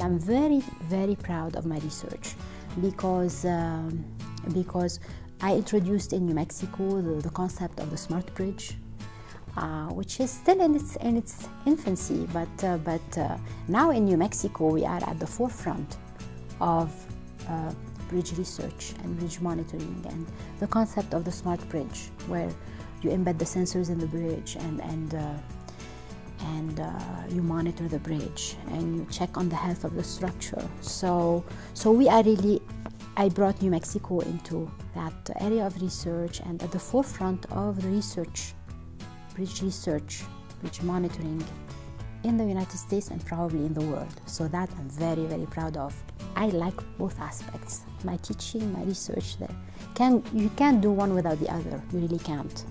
I'm very, very proud of my research because, um, because I introduced in New Mexico the, the concept of the smart bridge, uh, which is still in its, in its infancy, but, uh, but uh, now in New Mexico we are at the forefront of uh, bridge research and bridge monitoring and the concept of the smart bridge, where you embed the sensors in the bridge and, and uh, and uh, you monitor the bridge and you check on the health of the structure. So, so we are really, I brought New Mexico into that area of research and at the forefront of the research, bridge research, bridge monitoring in the United States and probably in the world. So that I'm very, very proud of. I like both aspects, my teaching, my research there. Can, you can't do one without the other, you really can't.